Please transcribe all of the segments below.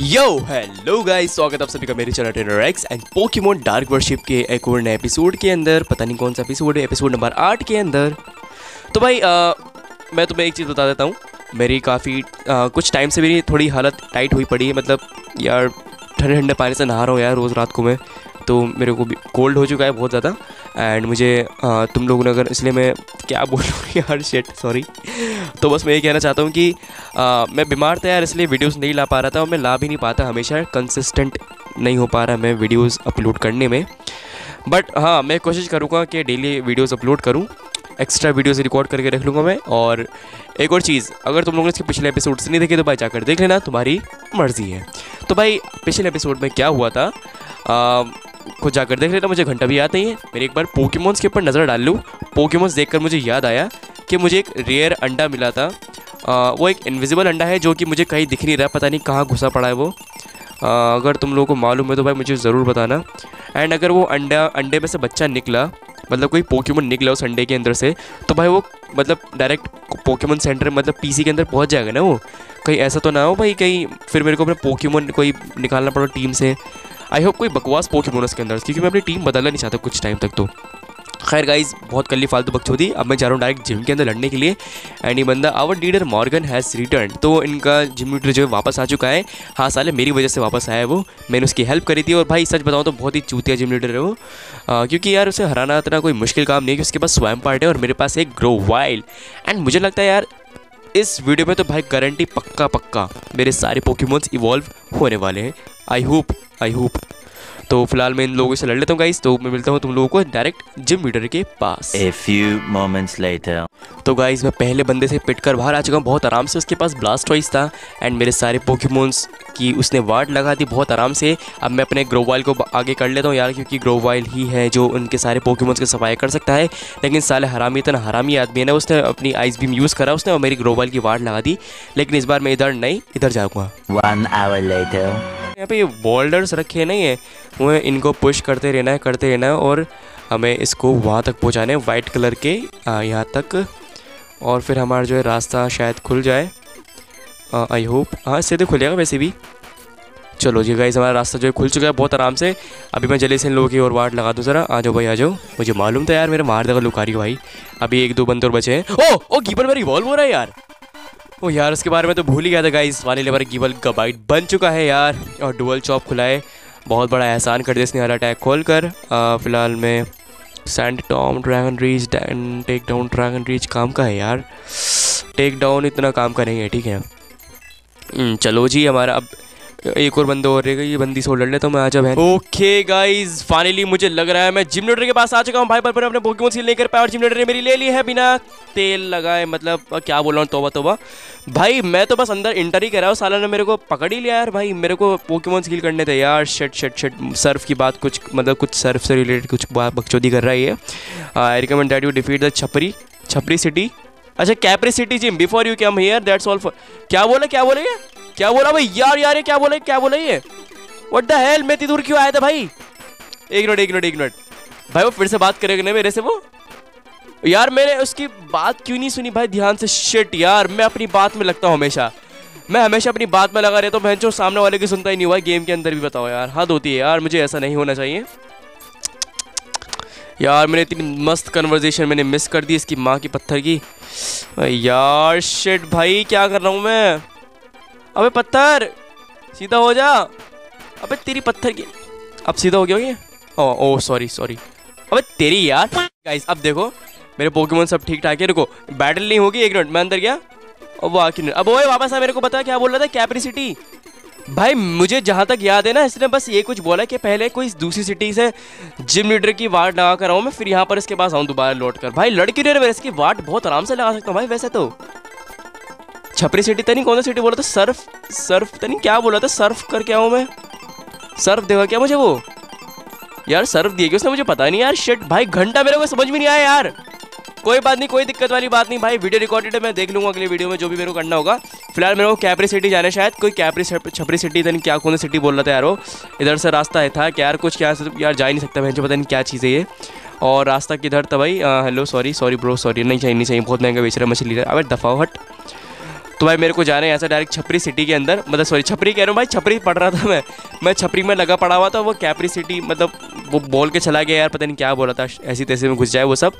यो hello guys स्वागत आप सभी का मेरे channel trainer X and Pokemon dark worship के एक और नए एपिसोड के अंदर पता नहीं कौन सा एपिसोड है एपिसोड नंबर आठ के अंदर। तो भाई आ, मैं तुम्हें एक चीज़ बता देता हूँ मेरी काफ़ी कुछ टाइम से मेरी थोड़ी हालत टाइट हुई पड़ी है मतलब यार ठंडे ठंडे पानी से नहा रहा हूँ यार रोज़ रात को मैं। तो मेरे को भी कोल्ड हो चुका है बहुत ज़्यादा। एंड मुझे आ, तुम लोगों ने अगर इसलिए मैं क्या बोलूँ यार शेट सॉरी तो बस मैं ये कहना चाहता हूँ कि आ, मैं बीमार था यार इसलिए वीडियोस नहीं ला पा रहा था और मैं ला भी नहीं पाता हमेशा। कंसिस्टेंट नहीं हो पा रहा मैं वीडियोस अपलोड करने में। बट हाँ मैं कोशिश करूँगा कि डेली वीडियोस अपलोड करूँ। एक्स्ट्रा वीडियोस रिकॉर्ड करके रख लूँगा मैं। और एक और चीज़ अगर तुम लोगों ने इसके पिछले एपिसोड से नहीं देखे तो भाई जाकर देख लेना तुम्हारी मर्ज़ी है। तो भाई पिछले एपिसोड में क्या हुआ था? आ, खुद जाकर देख लेना मुझे घंटा भी याद नहीं है। मेरे एक बार पोकेमोन्स के ऊपर नज़र डाल लूँ। पोकेमोन्स देखकर मुझे याद आया कि मुझे एक रेयर अंडा मिला था। आ, वो एक इनविजिबल अंडा है जो कि मुझे कहीं दिख नहीं रहा पता नहीं कहाँ घुसा पड़ा है वो। आ, अगर तुम लोगों को मालूम है तो भाई मुझे ज़रूर बताना। एंड अगर वो अंडा अंडे में से बच्चा निकला मतलब कोई पोकेमोन निकला उस अंडे के अंदर से तो भाई वो मतलब डायरेक्ट पोकेमोन सेंटर मतलब पीसी के अंदर पहुँच जाएगा ना वो। कहीं ऐसा तो ना हो भाई कहीं फिर मेरे को अपने पोकेमोन कोई निकालना पड़ा टीम से। आई होप कोई बकवास पोकेमोन उसके अंदर क्योंकि मैं अपनी टीम बदलना नहीं चाहता कुछ टाइम तक तो। खैर गाइज़ बहुत कल फालतू बकचोदी। अब मैं जा रहा हूँ डायरेक्ट जिम के अंदर लड़ने के लिए। एंड ये बंदा our leader Morgan has return तो इनका जिम लीडर जो है वापस आ चुका है। हाँ साले मेरी वजह से वापस आया है वो। मैंने उसकी हेल्प करी थी और भाई सच बताऊँ तो बहुत ही चूतिया जिम लीडर है वो। आ, क्योंकि यार उसे हराना इतना कोई मुश्किल काम नहीं है कि उसके पास स्वयं पार्ट है और मेरे पास एक ग्रो वाइल्ड एंड मुझे लगता है यार इस वीडियो में तो भाई गारंटी पक्का पक्का मेरे सारे पोकेमोन्स इवॉल्व होने वाले हैं। आई होप आई होप तो फ़िलहाल मैं इन लोगों से लड़ लेता हूँ गाइस तो मैं मिलता हूँ तुम लोगों को डायरेक्ट जिम लीडर के पास। A few moments later. तो गाइस मैं पहले बंदे से पिट कर बाहर आ चुका हूँ बहुत आराम से उसके पास ब्लास्ट टॉइस था। एंड मेरे सारे पोकेमोन्स की उसने वार्ड लगा दी बहुत आराम से। अब मैं अपने ग्रोवाइल को आगे कर लेता हूँ यार क्योंकि ग्रोवाइल ही है जो उनके सारे पोकेमोन्स की सफ़ाई कर सकता है। लेकिन साले हरामी इतना हरामी आदमी है ना उसने अपनी आइस बीम यूज़ करा उसने और मेरी ग्रोवाइल की वार्ड लगा दी। लेकिन इस बार मैं इधर नहीं इधर जाऊँगा. यहाँ पे ये बोल्डर्स रखे नहीं है। वो इनको पुश करते रहना है, करते रहना है और हमें इसको वहाँ तक पहुँचाना है वाइट कलर के यहाँ तक। और फिर हमारा जो है रास्ता शायद खुल जाए। आई होप हाँ सीधे खुलेगा वैसे भी। चलो जी गाइस हमारा रास्ता जो है खुल चुका है बहुत आराम से। अभी मैं जल्दी से इन लोगों की और वाट लगा दूँ ज़रा। आ जाओ भाई, आ जाओ। मुझे मालूम था यार, मेरे मार देगा लुकारी भाई। अभी एक दो बंदे और बचे हैं। ओ ओ गीबर मेरा रिवॉल्व हो रहा है यार। ओ यार उसके बारे में तो भूल ही गया था गाइस वाले लेवर गीबल गबाइट बन चुका है यार. और डुअल चॉप खुला है. बहुत बड़ा एहसान कर दिया इसने हर अटैक खोल कर फ़िलहाल में Saint Tom dragon reach take down dragon reach काम का है यार. टेक डाउन इतना काम का नहीं है ठीक है. हम्म, चलो जी हमारा अब एक और बंदा और रहेगा ये बंदी से लड़ लेता हूँ मैं, आज बहन। ओके गाइज़ फाइनली मुझे लग रहा है मैं जिम के पास आ चुका हूँ। भाई पर अपने पोकेमोन सील नहीं कर पाया और जिम ने मेरी ले ली है बिना तेल लगाए मतलब क्या बोल रहा हूँ, तोबा तोबा। भाई, मैं तो बस अंदर इंटर ही कर रहा हूँ, साला ने मेरे को पकड़ ही लिया यार, भाई, मेरे को पोकेमोन सील करने थे। यार शट शट शट सर्फ की बात कुछ मतलब कुछ सर्फ से रिलेटेड कुछ बकचोदी कर रहा है ये। I recommend that you defeat the छपरी छपरी सिटी अच्छा Capri city gym before you come here that's all for क्या बोला, क्या बोले ये? क्या बोला भाई? यार यार, ये क्या बोला? क्या बोला ये? व्हाट द हेल मैं इतनी दूर क्यों आया था भाई? एक मिनट एक मिनट एक मिनट भाई, वो फिर से बात करेगा ना मेरे से वो? यार, मैंने उसकी बात क्यों नहीं सुनी भाई? ध्यान से शिट यार, मैं अपनी बात में लगता हूँ हमेशा। मैं हमेशा अपनी बात में लगा रहता हूँ बहन सामने वाले की सुनता ही नहीं हुआ गेम के अंदर भी बताओ यार। हद होती है यार, मुझे ऐसा नहीं होना चाहिए। यार, मैंने इतनी मस्त कन्वर्जेशन मैंने मिस कर दी इसकी माँ की पत्थर की। यार शिट भाई, क्या कर रहा हूँ मैं? अबे पत्थर! सीधा हो जा। अबे तेरी पत्थर की अब सीधा हो गया ये? ओ ओ सॉरी सॉरी अबे तेरी यार गाइस अब देखो, मेरे पोकेमोन सब ठीक ठाक है। रुको बैटल नहीं होगी, एक मिनट मैं अंदर गया। और वो आखिर अब ओए वापस आ, मेरे को बता क्या बोल रहा था? कैपरी सिटी भाई, मुझे जहाँ तक याद है ना, इसने बस ये कुछ बोला कि पहले कोई दूसरी सिटी से जिम लीडर की वाट लगा कर आऊँ मैं, फिर यहाँ पर इसके पास आऊँ दोबारा लौट कर। भाई, लड़की रहे मेरे इसकी वाट बहुत आराम से लगा सकता हूँ भाई, वैसे तो। छपरी सिटी तनी कौन सा सिटी बोला था? सर्फ सर्फ तनी क्या बोला था? सर्फ करके आऊँ मैं? सर्फ देगा क्या मुझे वो? यार सर्फ दिए उसने मुझे? पता नहीं यार शिट भाई घंटा मेरे को समझ में नहीं आया यार। कोई बात नहीं, कोई दिक्कत वाली बात नहीं, भाई वीडियो रिकॉर्डेड है, मैं देख लूँगा अगले वीडियो में जो भी मेरे को करना होगा। फ़िलहाल मेरे को कैपरी सिटी जाना शायद, कोई कैपरी छपरी सिटी तनी क्या कौन सिटी बोल रहा था यार वो? इधर से रास्ता है था क्या यार कुछ क्या यार जा ही नहीं सकता मुझे पता नहीं क्या चीज़ है ये। और रास्ता किधर था भाई? Hello sorry sorry bro sorry नहीं चाहिए नहीं चाहिए, बहुत महँगा बेच रहा है मछली। अबे दफाओ हट। तो भाई मेरे को जाना है यहाँ से डायरेक्ट छपरी सिटी के अंदर। मतलब सॉरी छपरी कह रहा हूँ भाई छपरी पढ़ रहा था मैं। मैं छपरी में लगा पड़ा हुआ था वो कैपरी सिटी मतलब वो बोल के चला गया यार पता नहीं क्या बोला था ऐसी तैसे में घुस जाए वो सब।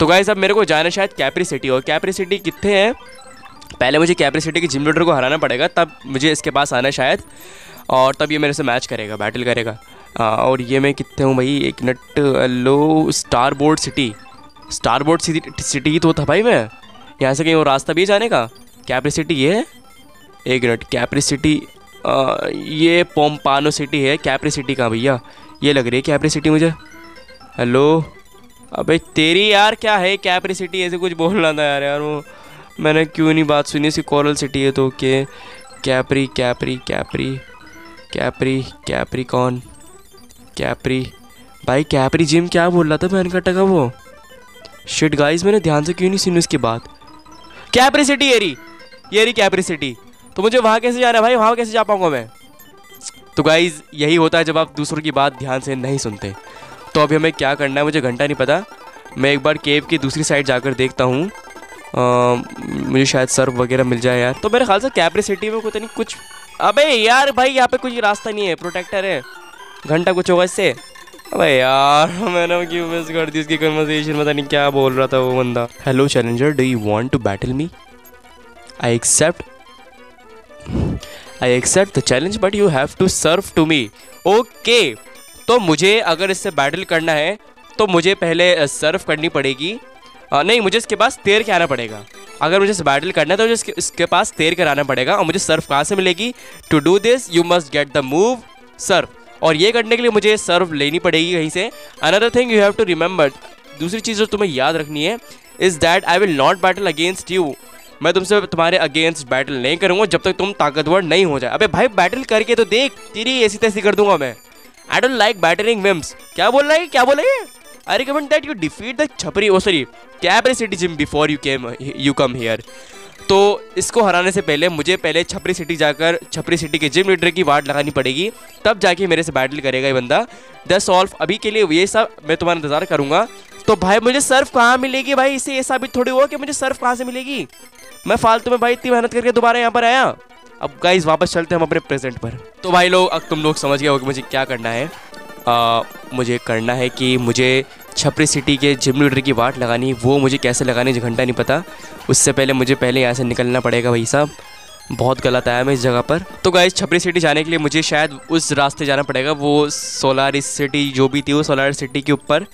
तो गाइस अब मेरे को जाना शायद कैपरी सिटी और कैपरी सिटी कितने हैं? पहले मुझे कैपरी सिटी के जिम लीडर को हराना पड़ेगा तब मुझे इसके पास आना है शायद। और तब ये मेरे से मैच करेगा बैटल करेगा। आ, और ये मैं कितने हूँ भाई एक मिनट लो star board city star board city तो था भाई मैं। यहाँ से कहीं वो रास्ता भी जाने का? कैपरी सिटी ये? है एक मिनट कैपरी सिटी आ, ये पोम्पानो सिटी है कैपरी सिटी कहाँ भैया? ये लग रही है कैपरी सिटी मुझे। हेलो अबे तेरी यार क्या है कैपरी सिटी ऐसे कुछ बोल रहा था यार यार वो मैंने क्यों नहीं बात सुनी सी कोरल सिटी है तो के? Capri Capri Capri Capri Capri कौन कैपरी भाई कैपरी जिम क्या बोल रहा था कटा का वो? शिट गाइस मैंने ध्यान से क्यों नहीं सुनी उसकी बात? कैपरी सिटी रही। ये रही कैपरी सिटी तो मुझे वहाँ कैसे जाना है भाई? वहाँ कैसे जा पाऊँगा मैं? तो गाइज़ यही होता है जब आप दूसरों की बात ध्यान से नहीं सुनते। तो अभी हमें क्या करना है? मुझे घंटा नहीं पता। मैं एक बार केव की दूसरी साइड जाकर देखता हूँ। मुझे शायद सर्व वगैरह मिल जाए यार। तो मेरे ख्याल से कैपरी सिटी में कुछ नहीं कुछ अबे यार भाई, यहाँ पे कुछ रास्ता नहीं है। प्रोटेक्टर है। घंटा कुछ होगा इससे। अबे यार, मैंने क्यों मिस कर दी उसकी कन्वर्सेशन पता नहीं क्या बोल रहा था वो बंदा। Hello challenger do you want to battle me I accept I accept the challenge but you have to surf to me okay तो मुझे अगर इससे बैटल करना है तो मुझे पहले सर्व करनी पड़ेगी। आ, नहीं मुझे इसके पास तैर के आना पड़ेगा। अगर मुझे इसे बैटल करना है तो मुझे इसके, इसके पास तैर कर आना पड़ेगा और मुझे सर्व कहाँ से मिलेगी? To do this you must get the move surf और ये करने के लिए मुझे सर्व लेनी पड़ेगी कहीं से। Another thing you have to remember दूसरी चीज़ जो तुम्हें याद रखनी है is that I will not battle against you मैं तुमसे तुम्हारे अगेंस्ट बैटल नहीं करूँगा जब तक तुम ताकतवर नहीं हो जाए। अबे भाई बैटल करके तो देख, तेरी ऐसी तैसी कर दूँगा मैं। I don't like battling wimps क्या बोल रहा है क्या बोल रही है I recommend that you defeat the छपरी ओ sorry Capri city gym before you came you come here तो इसको हराने से पहले मुझे पहले छपरी सिटी जाकर छपरी सिटी के जिम लीडर की वार्ड लगानी पड़ेगी। तब जाके मेरे से बैटल करेगा ये बंदा। द सॉल्व अभी के लिए ये सब मैं तुम्हारा इंतज़ार करूँगा। तो भाई, मुझे सर्फ कहाँ मिलेगी भाई? इससे ये साबित थोड़ी हुआ कि मुझे सर्फ कहाँ से मिलेगी? मैं फालतू में भाई इतनी मेहनत करके दोबारा यहाँ पर आया। अब गाइज़ वापस चलते हैं हम अपने प्रेजेंट पर। तो भाई लोग अब तुम लोग समझ गए हो कि मुझे क्या करना है। आ, मुझे करना है कि मुझे छपरी सिटी के जिम लीडर की वाट लगानी वो मुझे कैसे लगानी घंटा नहीं पता। उससे पहले मुझे पहले यहाँ से निकलना पड़ेगा भाई साहब। बहुत गलत आया मैं इस जगह पर। तो गाइज़ छपरी सिटी जाने के लिए मुझे शायद उस रास्ते जाना पड़ेगा वो सोलार सिटी जो भी थी वो सोलार सिटी के ऊपर।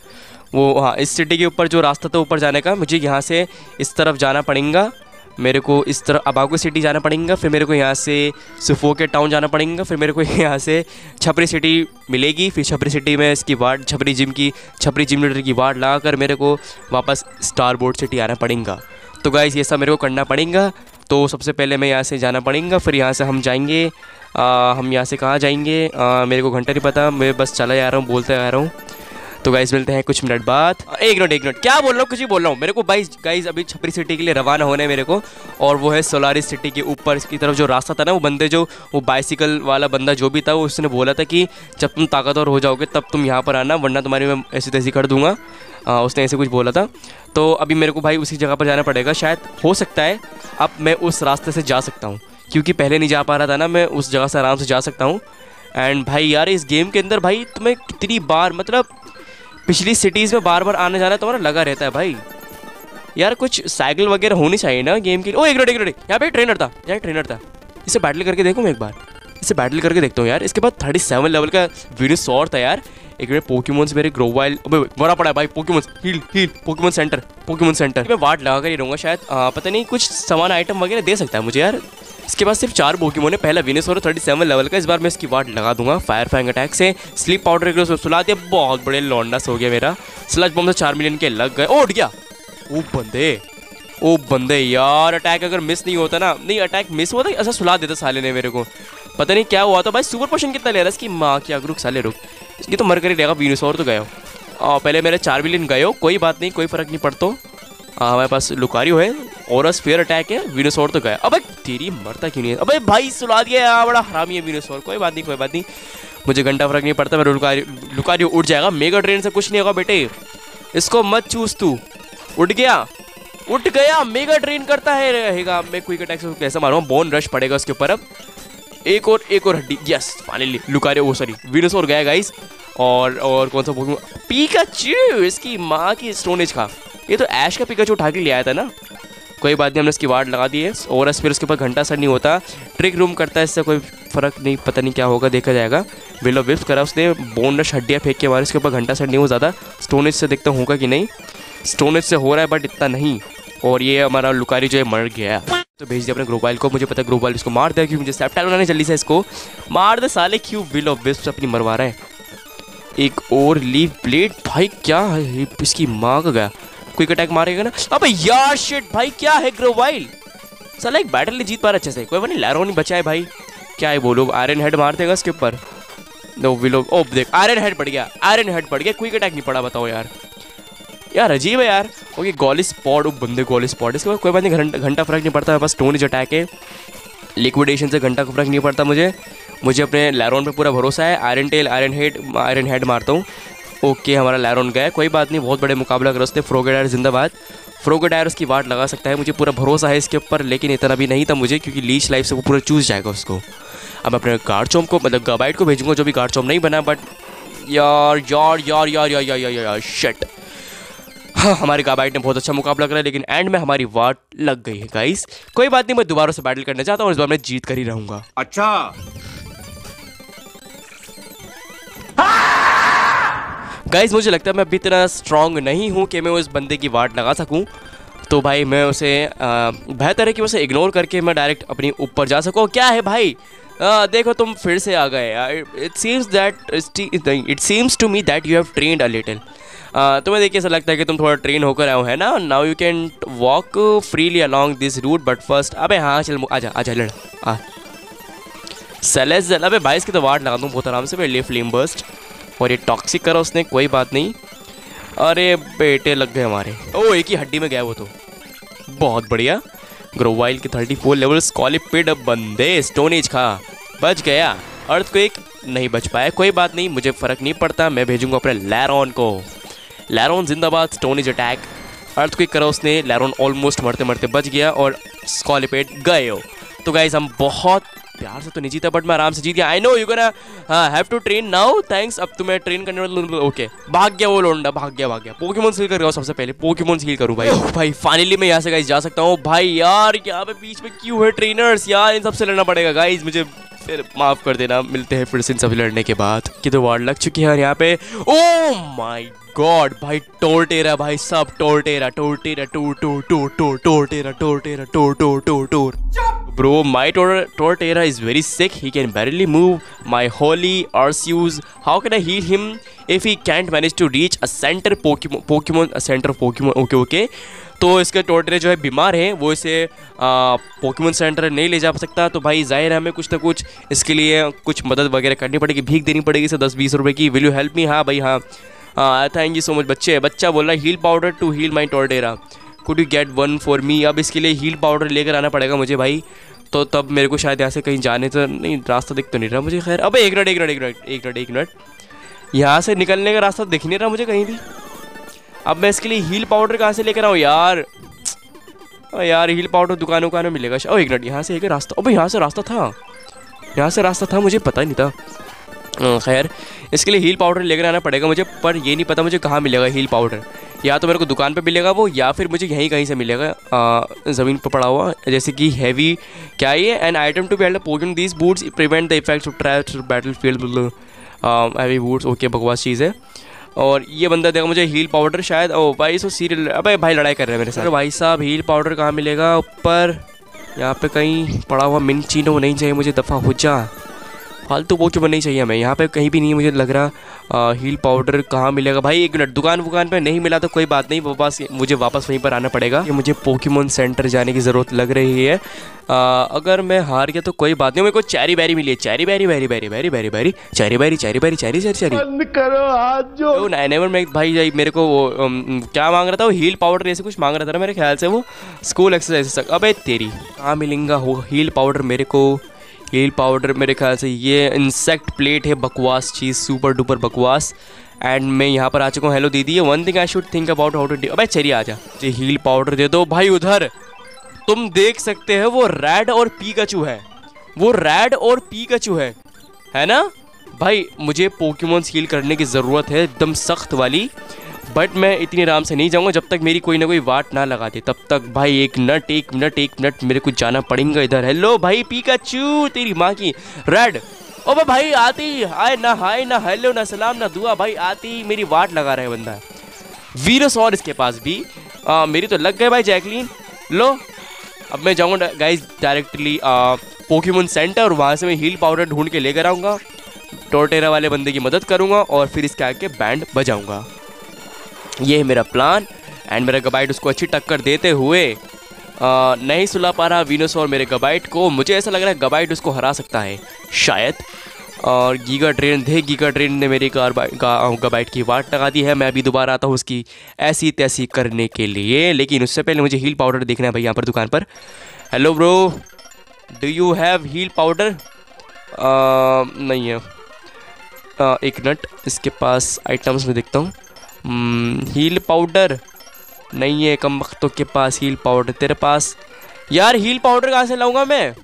वो हाँ इस सिटी के ऊपर जो रास्ता था ऊपर जाने का मुझे यहाँ से इस तरफ़ जाना पड़ेगा। मेरे को इस तरह अबाको सिटी जाना पड़ेगा फिर मेरे को यहाँ से सुफो के टाउन जाना पड़ेगा फिर मेरे को यहाँ से छपरी सिटी मिलेगी फिर छपरी सिटी में इसकी वार्ड छपरी जिम की छपरी जिम लीडर की वार्ड ला कर मेरे को वापस स्टार बोर्ड सिटी आना पड़ेगा। तो गाइस ये सब मेरे को करना पड़ेगा। तो सबसे पहले मैं यहाँ से जाना पड़ेगा फिर यहाँ से हम जाएँगे। आ, हम यहाँ से कहाँ जाएँगे? आ, मेरे को घंटा नहीं पता मैं बस चला जा रहा हूँ बोलते आ रहा हूँ। तो गाइज़ मिलते हैं कुछ मिनट बाद। एक मिनट एक मिनट क्या बोल रहा हूँ? कुछ ही बोल रहा हूँ। मेरे को बाइस गाइज़ अभी छपरी सिटी के लिए रवाना होने मेरे को और वो है सोलारी सिटी के ऊपर की तरफ़ जो रास्ता था ना वो बंदे जो वो बाइसिकल वाला बंदा जो भी था वो उसने बोला था कि जब तुम ताकतवर हो जाओगे तब तुम यहाँ पर आना वरना तुम्हारी मैं ऐसी तैसी कर दूँगा। आ, उसने ऐसे कुछ बोला था। तो अभी मेरे को भाई उसी जगह पर जाना पड़ेगा। शायद हो सकता है अब मैं उस रास्ते से जा सकता हूँ क्योंकि पहले नहीं जा पा रहा था ना मैं उस जगह से आराम से जा सकता हूँ। एंड भाई यार इस गेम के अंदर भाई तुम्हें कितनी बार मतलब पिछली सिटीज़ में बार बार आने जाना तुम्हारा लगा रहता है भाई। यार कुछ साइकिल वगैरह होनी चाहिए ना गेम के लिए। ओ एक रोड एक रोड यहाँ पे ट्रेनर था, यहाँ ट्रेनर था। इसे बैटल करके देखूँ मैं एक बार? इसे बैटल करके देखता हूँ यार। इसके बाद थर्टी सेवन लेवल का वीडियो सॉर था यार। एक मिनट पोक्यूमोन्स मेरे ग्रो वाइल बड़ा पड़ा भाई Pokemons heal heal Pokemon center Pokemon center मैं वार्ड लगा कर ही रहूँगा शायद। आ, पता नहीं कुछ सामान आइटम वगैरह दे सकता है मुझे यार। इसके पास सिर्फ़ चार पोकेमोन है। पहला विनेस और थर्टी सेवन लेवल का। इस बार मैं इसकी वाट लगा दूँगा। फायर फैंग अटैक से। स्लीप पाउडर के सुला दिया। बहुत बड़े लॉन्डस हो गया मेरा। स्लज बम से चार मिलियन के लग गए। उठ गया। ओ बंदे। ओ बंदे यार अटैक अगर मिस नहीं होता ना। नहीं अटैक मिस हुआ था ऐसा सुला देता साले ने मेरे को। पता नहीं क्या हुआ था। भाई सुपर पोशन कितना ले रहा है? इसकी माँ क्या रुक साले, रुक। इसकी तो मर कर ही रहेगा वीनस और तो गए हो। पहले मेरे चार मिलियन गए हो, कोई बात नहीं, कोई फ़र्क नहीं पड़ता। हमारे पास लुकारियो है और फेयर अटैक है वीनोसोर तो गया। अब, तेरी मरता क्यों नहीं है? अबे, भाई, सुला दिया बड़ा हरामी है वीनोसोर कोई बात नहीं, कोई बात नहीं। मुझे घंटा फ़र्क नहीं पड़ता मेरा लुकारियो लुकारियो उठ जाएगा। मेगा ट्रेन से कुछ नहीं होगा बेटे। इसको मत चूस तू। उठ गया। उठ गया मेगा ट्रेन करता है, रहेगा। मैं क्विक अटैक से कैसे मारूँगा बोन रश पड़ेगा उसके ऊपर अब। एक और एक और हड्डी। यस फाइनली लुकारे वो सॉरी विनोसोर गया गाइस और और कौन सा पोकेमोन पिकाचू इसकी माँ की स्टोनेज का। ये तो ऐश का पिकाचू उठा के ले आया था ना। कोई बात नहीं, हमने इसकी वार्ड लगा दी है। और फिर उसके ऊपर घंटा सर नहीं होता। ट्रिक रूम करता है, इससे कोई फ़र्क नहीं, पता नहीं क्या होगा, देखा जाएगा। बिलो विप्स करा उसने। बोनस हड्डियाँ फेंक के मारे उसके ऊपर घंटा सर नहीं हो ज़्यादा। स्टोनेज से देखता होगा कि नहीं। स्टोनेज से हो रहा है बट इतना नहीं। और ये हमारा लुकारी जो है, मर गया। तो भेज दिया अपने ग्रोबाइल को। मुझे पता ग्रोबाइल इसको मार दिया क्योंकि मुझे सैप्टाइल बनाने जल्दी से इसको। मार दे साले, क्यों? विल ऑफ़ विस्प अपनी मरवा रहा है। एक और लीव ब्लेड भाई, क्या है? इसकी माँ का गया। क्विक अटैक मारेगा ना? अबे यार शिट भाई, क्या है ग्रोवाइल साला, एक बैटल नहीं जीत पा रहा अच्छे से। कोई नहीं लैरो नहीं बचा है भाई। क्या है बोलो आयरन हेड मार देगा इसके ऊपर। नो विलो ओ, देख आयरन हेड पड़ गया। आयरन हेड पड़ गया। क्विक अटैक नहीं पड़ा, बताओ यार। यार, अजीब है यार। ओके, गोली स्पॉट वो बंदे गोली स्पॉट इसके बाद कोई बात नहीं, घंटा घंटा फ़र्क नहीं पड़ता मेरे पास स्टोन अटैक है लिक्विडेशन से घंटा का फ़र्क नहीं पड़ता मुझे। मुझे अपने लैरोन पे पूरा भरोसा है। Iron tail iron head iron head मारता हूँ। ओके, हमारा लैरोन गया कोई बात नहीं, बहुत बड़े मुकाबला ग्रस्त थे फ्रोगेडायर जिंदाबाद। फ्रोगेडायर उसकी वाट लगा सकता है, मुझे पूरा भरोसा है इसके ऊपर, लेकिन इतना भी नहीं था मुझे, क्योंकि लीच लाइफ से वो पूरा चूस जाएगा उसको। अब अपने गार्ड चौम को मतलब गबाइट को भेजूँगा, जो भी गार्ड चौम नहीं बना बट यार यार यार यार यार यार यार शट हाँ हमारे गाबाइट ने बहुत अच्छा मुकाबला करा लेकिन एंड में हमारी वाट लग गई है गाइस कोई बात नहीं मैं दोबारा से बैटल करना चाहता हूँ इस बार मैं जीत कर ही रहूँगा। अच्छा। गाइस मुझे लगता है मैं अभी इतना स्ट्रांग नहीं हूँ कि मैं उस बंदे की वाट लगा सकूँ। तो भाई मैं उसे बेहतर है कि उसे इग्नोर करके मैं डायरेक्ट अपनी ऊपर जा सकूँ। क्या है भाई? आ, देखो तुम फिर से आ गए it seems that it seems to me that you have trained a little तुम्हें देखिए, ऐसा लगता है कि तुम थोड़ा ट्रेन होकर आए हो ना? Now you can walk freely along this route but first अबे हाँ चल आजा आजा लड़, आ। सेलेस अबे बाईस की तो वाट लगा दूँ, बहुत आराम से भाई लिए फ्लेम बर्स्ट और ये टॉक्सिक करा उसने, कोई बात नहीं। अरे बेटे, लग गए हमारे। ओ, एक ही हड्डी में गया वो तो। बहुत बढ़िया। ग्रोवाइल के थर्टी फोर लेवल स्कॉलिपिड बंदे स्टोनेज खा। बच गया। अर्थ को एक नहीं बच पाया। कोई बात नहीं, मुझे फ़र्क नहीं पड़ता, मैं भेजूँगा अपने लैरॉन को। लैरोन जिंदाबाद स्टोनेज अटैक अर्थ क्विक करा उसने लैरोन ऑलमोस्ट मरते मरते बच गया और स्कॉलिपेट गए हो। तो गाइज़ हम बहुत प्यार से तो नहीं जीता बट मैं आराम से जीत गया। I know you gonna have to train now thanks अब तुम्हें ट्रेन करने वाला ओके भाग गया वो लोंडा भाग गया भाग गया। पोकेमोन सील कर सबसे पहले। पोकेमोन सील करूँ भाई। भाई फाइनली मैं यहाँ से गाइज़ जा सकता हूँ। भाई यार यहाँ पे बीच में क्यों है ट्रेनर्स यार इन सबसे लड़ना पड़ेगा। गाइज़ मुझे फिर माफ़ कर देना। मिलते हैं फिर से इन सभी लड़ने के बाद। कि तो वार्ड लग चुकी है यहाँ पे? ओ माय गॉड भाई टोरटेरा भाई सब टोरटेरा टोरटेरा टोर टोर टोर टोर टोरटेरा टोरटेरा टोर टोर टोर टोर is very sick. He can barely move. My holy Arceus. How can I heal him if he can't manage to reach a center Pokemon? Pokemon, a center of Pokemon. Okay, okay. तो इसका टोटरे जो है बीमार है वो इसे Pokemon centre नहीं ले जा सकता तो भाई ज़ाहिर है हमें कुछ ना कुछ इसके लिए कुछ मदद वगैरह करनी पड़ेगी भीख देनी पड़ेगी इसे दस बीस रुपए की विल यू हेल्प मी हाँ भाई हाँ थैंक यू सो मच बच्चे। बच्चा बोल रहा है heal powder to heal my Torterra could you get one for me अब इसके लिए हील पाउडर लेकर आना पड़ेगा मुझे भाई। तो तब मेरे को शायद यहाँ से कहीं जाने तो नहीं, रास्ता दिख तो नहीं रहा मुझे, खैर। अब एक मिनट एक मिनट एक मिनट एक मिनट एक मिनट। यहाँ से निकलने का रास्ता दिख नहीं रहा मुझे कहीं भी। अब मैं इसके लिए हील पाउडर कहाँ से लेकर आऊँ यार? यार हील पाउडर दुकान उकान में मिलेगा। ओ, एक मिनट, यहाँ से एक रास्ता, अब यहाँ से रास्ता था। यहाँ से रास्ता था, मुझे पता ही नहीं था। खैर, इसके लिए हील पाउडर लेकर आना पड़ेगा मुझे, पर ये नहीं पता मुझे कहाँ मिलेगा हील पाउडर या तो मेरे को दुकान पे मिलेगा वो, या फिर मुझे यहीं कहीं से मिलेगा ज़मीन पर पड़ा हुआ, जैसे कि हैवी क्या ये an item to belt poison these boots prevent the effects of trash battle field heavy boots okay बकवास चीज़ है। और ये बंदा देखा मुझे हील पाउडर शायद, ओ, भाई सो सीरियल अबे, भाई, लड़ाई कर रहे हैं मेरे साथ। भाई साहब हील पाउडर कहाँ मिलेगा? ऊपर, यहाँ पे कहीं पड़ा हुआ मिन चीनो नहीं चाहिए मुझे, दफ़ा हो जा। फालतू वो क्यों नहीं चाहिए हमें। यहाँ पे कहीं भी नहीं मुझे लग रहा आ, हील पाउडर कहाँ मिलेगा? भाई एक मिनट दुकान वुकान पे नहीं मिला तो कोई बात नहीं वापस मुझे वापस वहीं पर आना पड़ेगा। कि मुझे पोकीमोन सेंटर जाने की ज़रूरत लग रही है। आ, अगर मैं हार गया तो कोई बात नहीं मेरे को चैरी बैरी मिली है। Cherry berry berry berry berry berry berry cherry berry cherry berry cherry cherry cherry करो हाथ जो नेवर मैं भाई मेरे को वो क्या मांग रहा था वो? हील पाउडर ऐसे कुछ मांग रहा था ना मेरे ख्याल से वो? स्कूल एक्सरसाइज अबे तेरी कहाँ मिलेगा हील पाउडर मेरे को? हील पाउडर मेरे ख्याल से ये इंसेक्ट प्लेट है, बकवास चीज़ सुपर डुपर बकवास। एंड मैं यहाँ पर आ चुका हूँ। हेलो दीदी, ये one thing I should think about how to अबे चलिए आ जी हील पाउडर दे दो। भाई उधर, तुम देख सकते हैं, वो रेड और पी कचू है। वो रेड और पी कचू है। है ना? भाई, मुझे पोकेमोन हील करने की ज़रूरत है, एकदम सख्त वाली। बट मैं इतनी आराम से नहीं जाऊँगा जब तक मेरी कोई ना कोई वाट ना लगा दे। तब तक भाई एक नट एक मिनट एक मिनट मेरे को जाना पड़ेगा इधर। हेलो भाई पी का पीकाचू तेरी माँ की रेड ओ भाई आती हाय ना हाय ना हेलो ना सलाम ना दुआ। भाई आती मेरी वाट लगा रहा है बंदा। वीरस और इसके पास भी। आ, मेरी तो लग गए भाई जैकलीन लो अब मैं जाऊँगा गाइज़ डायरेक्टली पोकेमोन सेंटर और वहाँ से मैं हील पाउडर ढूंढ के लेकर आऊँगा। टोटेरा वाले बंदे की मदद करूँगा और फिर इसके आगे बैंड बजाऊँगा। ये है मेरा प्लान एंड मेरा गबाइट उसको अच्छी टक्कर देते हुए आ, नहीं सुला पा रहा वीनस और मेरे गबाइट को। मुझे ऐसा लग रहा है गबाइट उसको हरा सकता है शायद। और गीगा ट्रेन थे गीगा ट्रेन ने मेरी कार गबाइट की वाट लगा दी है। मैं अभी दोबारा आता हूँ उसकी ऐसी तैसी करने के लिए। लेकिन उससे पहले मुझे हील पाउडर देखना है भाई यहाँ पर दुकान पर। Hello bro do you have heal powder नहीं है। आ, एक मिनट इसके पास आइटम्स में देखता हूँ। हील हम्म, पाउडर नहीं है कम वक्तों के पास हील पाउडर तेरे पास। यार हील पाउडर कहाँ से लाऊँगा मैं?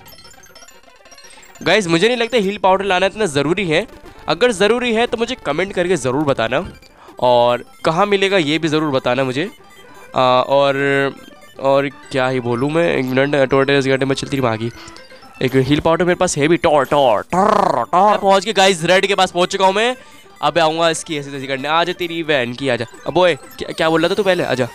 गाइज़ मुझे नहीं लगता हील पाउडर लाना इतना ज़रूरी है। अगर ज़रूरी है तो मुझे कमेंट करके ज़रूर बताना। और कहाँ मिलेगा ये भी ज़रूर बताना मुझे। आ, और और क्या ही बोलूँ मैं? एक मिनट घंटे में चलती रही आगे एक हील पाउडर मेरे पास है भी टॉर टॉर टॉर टॉर पहुँच के गाइस रेड के पास पहुँच चुका हूँ मैं। अब आऊँगा इसकी ऐसी तैसी करने। आजा तेरी वैन की आजा अब ओए क्या, क्या बोल रहा था तू पहले? आजा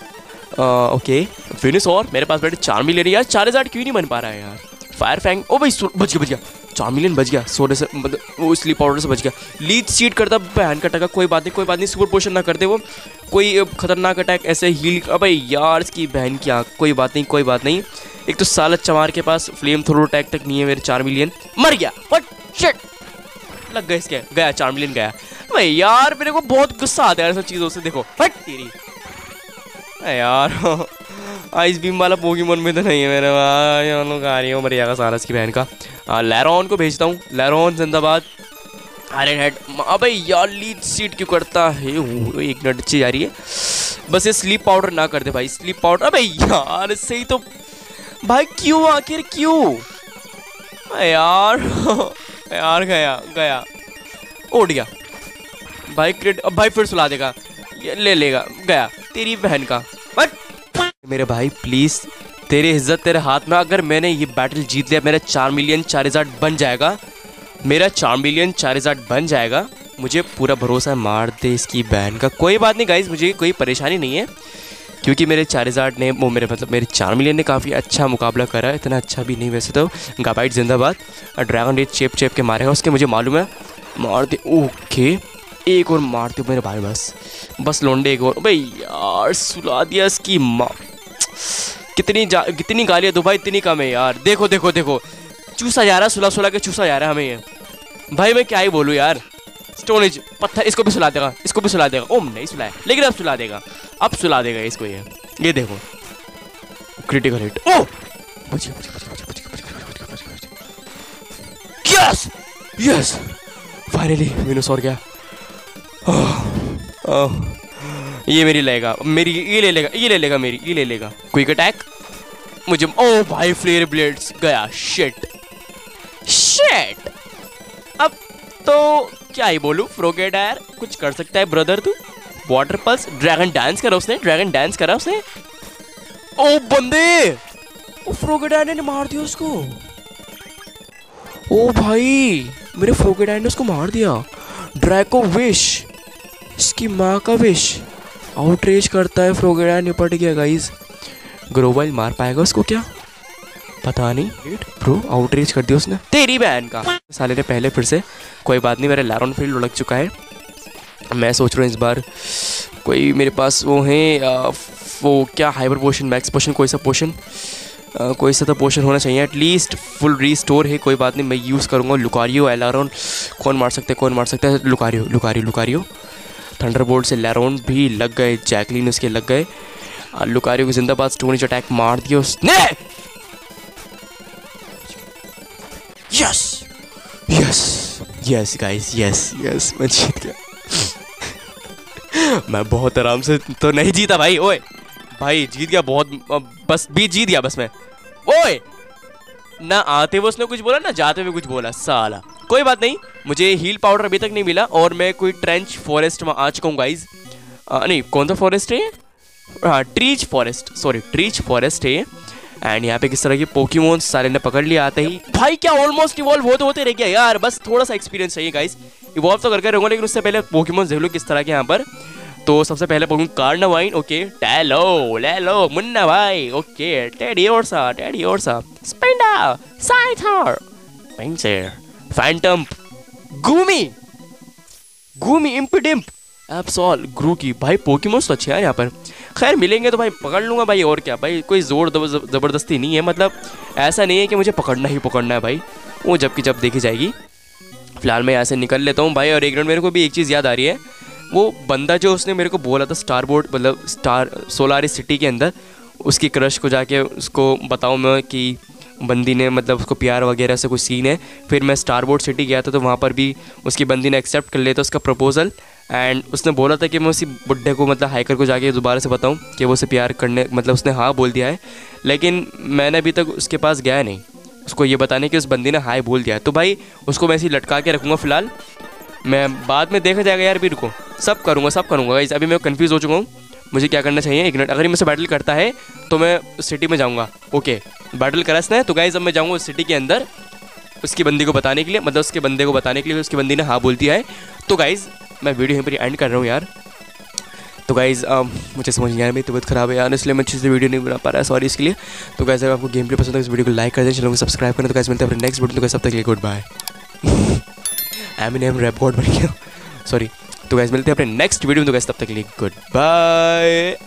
ओके फिनिश और मेरे पास बैठे चार मिलियन यार चार हज़ार क्यों नहीं बन पा रहा है यार? फायर फैंग ओ भाई बच गया बच गया। चार मिलियन बच गया सोने से मतलब वो स्लीप पाउडर से बच गया। लीड सीट करता, बहन का टका, कोई बात नहीं, कोई बात नहीं सुपर पोशन ना करते वो। कोई खतरनाक अटैक ऐसे हील अब यार, इसकी बहन की आँख, कोई बात नहीं, कोई बात नहीं। एक तो सालत चमार के पास फ्लेम थ्रो अटैक तक नहीं है मेरे चार मिलियन मर गया बट शिट लग गया इसके, गया, चार मिलियन गया। भाई यार, मेरे को बहुत गुस्सा आता है सब चीज़ों से, देखो। हट तेरी। यार आइस बीम वाला पोकीमोन में तो नहीं है मेरे लोग आ रही हूँ मरिया जाएगा सारा इसकी बहन का। लैरोन को भेजता हूँ। लैरोन जिंदाबाद। अरे हेड अबे यार लीड सीट क्यों करता है? एक मिनट अच्छी जा रही है। बस ये स्लीप पाउडर ना कर दे भाई स्लीप पाउडर अबे, यार, सही तो भाई, क्यों आखिर, क्यों? यार यार, गया गया। उठ गया। भाई अब भाई, फिर सुला देगा। ये ले लेगा, गया। तेरी बहन का। मेरे भाई प्लीज़ तेरी इज़्ज़त तेरे हाथ में, अगर मैंने ये बैटल जीत लिया, मेरा चार मिलियन चार हज़ार बन जाएगा, मेरा चार मिलियन चार हज़ार बन जाएगा, मुझे पूरा भरोसा है, मार दे इसकी बहन का। कोई बात नहीं गाइज़ मुझे कोई परेशानी नहीं है, क्योंकि मेरे चार हज़ार ने, वो मेरे मतलब मेरे चार मिलियन ने काफ़ी अच्छा मुकाबला करा, इतना अच्छा भी नहीं वैसे तो। गाबाइट जिंदाबाद ड्रैगन रेट चेप चेप के मारेगा उसके मुझे मालूम है। मार दे ओके एक और मारते मेरे भाई, बस बस लोंडे एक और, भाई यार, सुला दिया इसकी माँ। कितनी कितनी गालियाँ दो भाई, इतनी कम है यार। देखो देखो देखो। चूसा जा रहा है सुला सुला के चूसा जा रहा है हमें ये। भाई, मैं क्या ही बोलूँ यार। स्टोनेज पत्थर, इसको भी सुला देगा, इसको भी सुला देगा। ओम, नहीं सुलाया। लेकिन अब सुला देगा। अब सुला देगा इसको ये। ये देखो। Critical hit oh yes yes finally Meenu सौर गया ये मेरी लेगा, मेरी, ये ले लेगा, ये ले लेगा मेरी, ये ले लेगा। क्विक अटैक मुझे ओ भाई फ्लेयर ब्लेड्स गया। शिट शिट अब तो क्या ही बोलूँ फ्रोगेडायर कुछ कर सकता है ब्रदर तू। वाटर पल्स ड्रैगन डांस करा उसने ड्रैगन डांस करा उसने। ओ बंदे! ओ फ्रोगेडायर ने मार दिया उसको। ओ भाई, मेरे फ्रोगेडायर ने उसको मार दिया। ड्रैको विश इसकी माँ का विश आउटरीच करता है फ्रोगेडा निपट गया गाइस ग्रोवाइल मार पाएगा उसको क्या? पता नहीं. प्रो आउटरीच कर दिया उसने. तेरी बहन का. साले ने पहले फिर से, कोई बात नहीं, मेरा लैरन फ़ील्ड लग चुका है. मैं सोच रहा हूँ इस बार, कोई मेरे पास वो है वो क्या हाइपर पोशन मैक्स पोशन कोई सा पोशन कोई सा तो पोशन होना चाहिए एटलीस्ट फुल रीस्टोर है, कोई बात नहीं, मैं यूज़ करूँगा. लुकारियो एलारोन कौन मार सकते कौन मार सकता है? Lucario Lucario Lucario. थंडरबोल्ट से लैरोन भी लग गए जैकलिन उसके लग गए। लुकारियो को जिंदाबाद स्टोनिज अटैक मार दिया उसने। Yes yes yes guys yes yes मैं जीत गया। मैं बहुत आराम से तो नहीं जीता भाई, ओए। भाई, जीत गया बहुत बस बीत जीत गया बस मैं। ओए! ना आते हुए उसने कुछ बोला, ना जाते हुए कुछ बोला, साला। कोई बात नहीं, मुझे हील पाउडर अभी तक नहीं मिला और मैं कोई ट्रेंच फॉरेस्ट में आ चुका हूँ गाइज़ नहीं, कौन सा फॉरेस्ट है हाँ ट्रीच फॉरेस्ट सॉरी ट्रीच फॉरेस्ट है एंड यहाँ पे किस तरह के पोकीमोन्स सारे ने पकड़ लिया आते ही। भाई क्या ऑलमोस्ट इवॉल्व होते होते रह गया यार, बस थोड़ा सा एक्सपीरियंस चाहिए गाइस इवॉल्व तो करके रहूँगा, लेकिन उससे पहले पोकीमोन्स देख लो किस तरह के यहाँ पर। तो सबसे पहले पोकेमोन कार्नावाइन ओके टैलो ले मुन्ना भाई okay Teddiursa Teddiursa Spinda Scyther Pinsir phantom Goomy Goomy Impidimp Absol ग्रू की, भाई पोकेमोन्स तो अच्छे हैं यहाँ पर। खैर, मिलेंगे तो भाई, पकड़ लूँगा भाई, और क्या? भाई, कोई ज़ोर ज़बरदस्ती नहीं है मतलब ऐसा नहीं है कि मुझे पकड़ना ही पकड़ना है भाई। वो जब की जब देखी जाएगी। फ़िलहाल मैं यहाँ से निकल लेता हूँ भाई, और एक मेरे को भी एक चीज़ याद आ रही है। वो बंदा जो उसने मेरे को बोला था स्टार बोर्ड मतलब स्टार सोलारी सिटी के अंदर, उसकी क्रश को जाके उसको बताऊँ मैं कि बंदी ने मतलब उसको प्यार वगैरह से कुछ सीन है। फिर मैं स्टार बोर्ड सिटी गया था तो वहाँ पर भी उसकी बंदी ने एक्सेप्ट कर लिया था उसका प्रपोज़ल एंड उसने बोला था कि मैं उसी बुढ़े को मतलब हाइकर को जाके दोबारा से बताऊँ कि वो उसे प्यार करने मतलब उसने हाँ बोल दिया है। लेकिन मैंने अभी तक उसके पास गया नहीं। उसको ये बताने कि उस बंदी ने हाई बोल दिया तो भाई, उसको मैं ऐसे लटका के रखूँगा फ़िलहाल। मैं बाद में देखा जाएगा यार, भी रुको। सब करूँगा सब करूँगा। अभी मैं कन्फ्यूज़ हो चुका हूँ। मुझे क्या करना चाहिए? एक मिनट अगर ये मुझसे बैटल करता है तो मैं सिटी में जाऊँगा। ओके बैटल करा इसने तो गाइज़ अब मैं जाऊँगा उस सिटी के अंदर, उसकी बंदी को बताने के लिए मतलब उसके बंदे को बताने के लिए, उसकी बंदी ने हाँ बोल दिया है। तो गाइज़ मैं वीडियो यहीं पर एंड कर रहा हूँ यार। तो गाइज़ मुझे समझ नहीं आया मेरी तबियत खराब है यार, इसलिए मैं अच्छे से वीडियो नहीं बना पा रहा सॉरी इसके लिए। तो गाइज़ अगर आपको गेम प्ले पसंद है, इस वीडियो को लाइक कर दें, चैनल को सब्सक्राइब करें तो गाइज़ मिलते हैं अपने नेक्स्ट वीडियो तो सब तक लिए good bye M N M rap बन गया सॉरी तो गैस मिलते हैं अपने नेक्स्ट वीडियो में। तो गैस तब तक के लिए गुड बाय